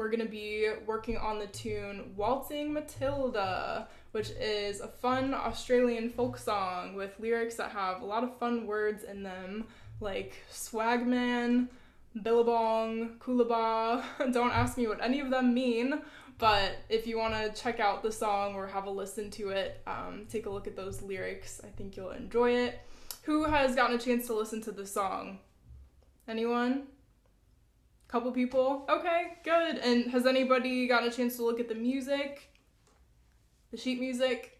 we're going to be working on the tune Waltzing Matilda, which is a fun Australian folk song with lyrics that have a lot of fun words in them, like swagman, billabong, coolabah. Don't ask me what any of them mean, but if you want to check out the song or have a listen to it, um, take a look at those lyrics. I think you'll enjoy it. Who has gotten a chance to listen to the song? Anyone? Couple people? Okay, good. And has anybody got a chance to look at the music? The sheet music?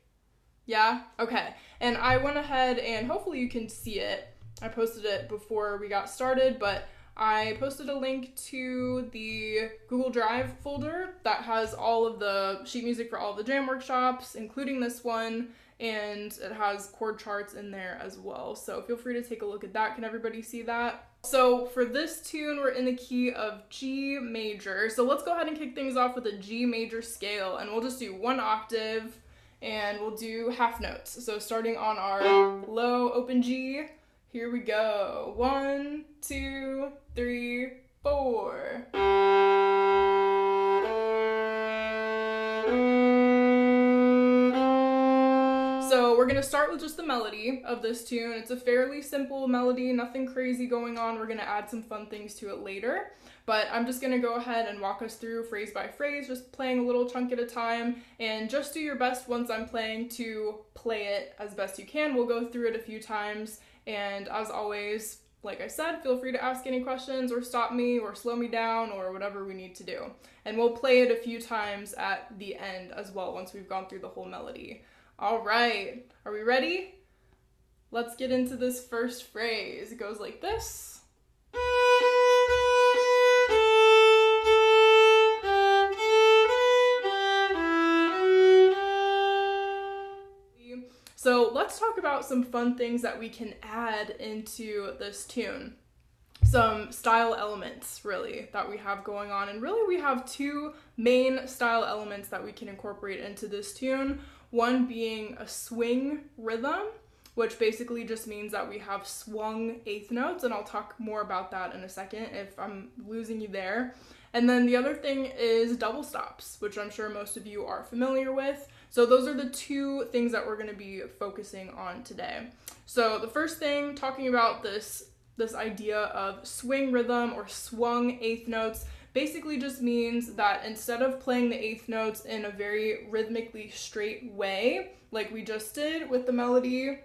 Yeah? Okay. And I went ahead and hopefully you can see it. I posted it before we got started, but I posted a link to the Google Drive folder that has all of the sheet music for all the jam workshops, including this one, and it has chord charts in there as well. So feel free to take a look at that. Can everybody see that? So for this tune, we're in the key of G major. So let's go ahead and kick things off with a G major scale, and we'll just do one octave, and we'll do half notes. So starting on our low open G, here we go. One, two, three, four. Gonna start with just the melody of this tune. It's a fairly simple melody, nothing crazy going on. We're gonna add some fun things to it later. But I'm just gonna go ahead and walk us through phrase by phrase, just playing a little chunk at a time, and just do your best once I'm playing to play it as best you can. We'll go through it a few times, and as always, like I said, feel free to ask any questions or stop me or slow me down or whatever we need to do. And we'll play it a few times at the end as well once we've gone through the whole melody. All right, are we ready? Let's get into this first phrase. It goes like this. Let's talk about some fun things that we can add into this tune. Some style elements, really, that we have going on. And really, we have two main style elements that we can incorporate into this tune. One being a swing rhythm, which basically just means that we have swung eighth notes, and I'll talk more about that in a second if I'm losing you there. And then the other thing is double stops, which I'm sure most of you are familiar with. So those are the two things that we're going to be focusing on today. So the first thing, talking about this this idea of swing rhythm or swung eighth notes basically just means that instead of playing the eighth notes in a very rhythmically straight way, like we just did with the melody,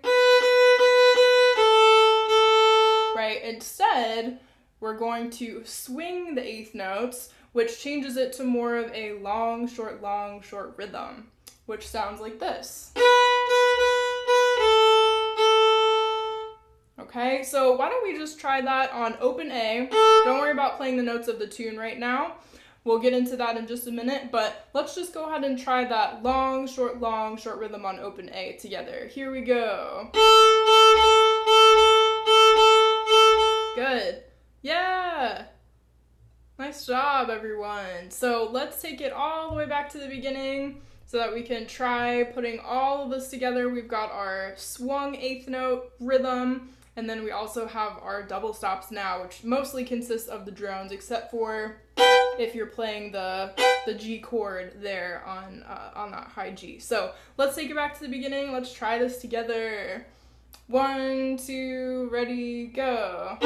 right, instead we're going to swing the eighth notes, which changes it to more of a long, short, long, short rhythm, which sounds like this. Okay, so why don't we just try that on open A. Don't worry about playing the notes of the tune right now. We'll get into that in just a minute, but let's just go ahead and try that long, short, long, short rhythm on open A together. Here we go. Job, everyone. So let's take it all the way back to the beginning so that we can try putting all of this together. We've got our swung eighth note rhythm, and then we also have our double stops now, which mostly consists of the drones, except for if you're playing the the G chord there on uh, on that high G. So let's take it back to the beginning. Let's try this together. One, two, ready, go.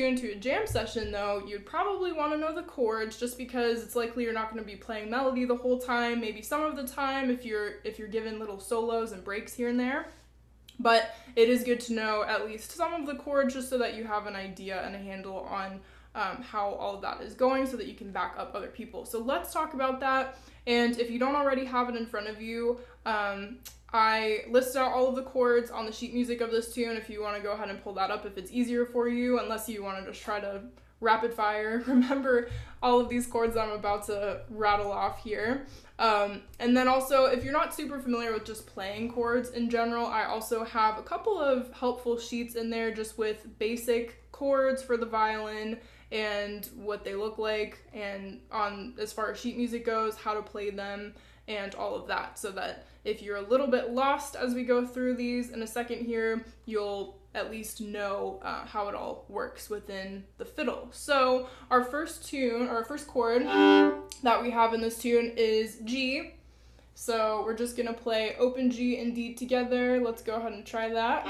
This tune to a jam session though, you'd probably want to know the chords just because it's likely you're not going to be playing melody the whole time, maybe some of the time if you're if you're given little solos and breaks here and there. But it is good to know at least some of the chords just so that you have an idea and a handle on um, how all of that is going so that you can back up other people. So let's talk about that. And if you don't already have it in front of you, um, I listed out all of the chords on the sheet music of this tune if you want to go ahead and pull that up if it's easier for you, unless you want to just try to rapid fire remember all of these chords I'm about to rattle off here. Um, and then also, if you're not super familiar with just playing chords in general, I also have a couple of helpful sheets in there just with basic chords for the violin and what they look like, and on as far as sheet music goes, how to play them, and all of that, so that if you're a little bit lost as we go through these in a second here, you'll at least know uh, how it all works within the fiddle. So our first tune, our first chord that we have in this tune is G. So we're just gonna play open G and D together. Let's go ahead and try that.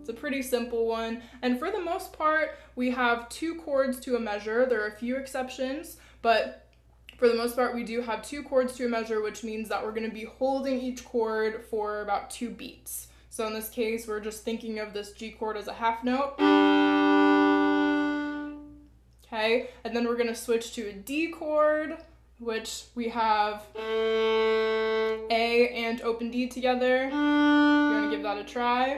It's a pretty simple one. And for the most part, we have two chords to a measure. There are a few exceptions, but for the most part, we do have two chords to a measure, which means that we're gonna be holding each chord for about two beats. So in this case, we're just thinking of this G chord as a half note. Okay, and then we're gonna switch to a D chord, which we have A and open D together. You wanna give that a try?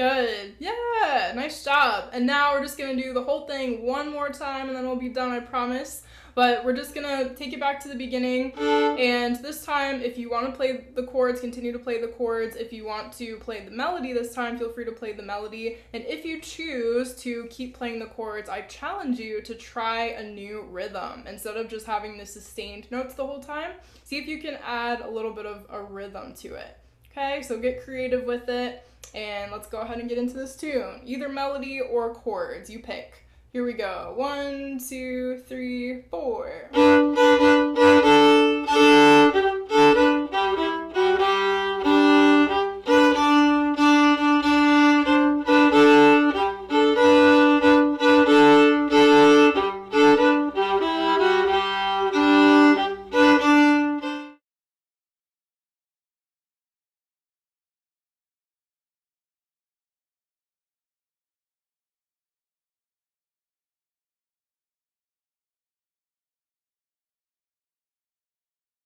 Good. Yeah, nice job. And now we're just gonna do the whole thing one more time and then we'll be done, I promise. But we're just gonna take it back to the beginning. And this time, if you want to play the chords, continue to play the chords. If you want to play the melody this time, feel free to play the melody. And if you choose to keep playing the chords, I challenge you to try a new rhythm. Instead of just having the sustained notes the whole time, see if you can add a little bit of a rhythm to it. Okay, so get creative with it. And let's go ahead and get into this tune. Either melody or chords, you pick. Here we go. One, two, three, four.